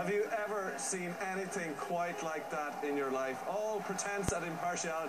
Have you ever seen anything quite like that in your life? All pretense at impartiality.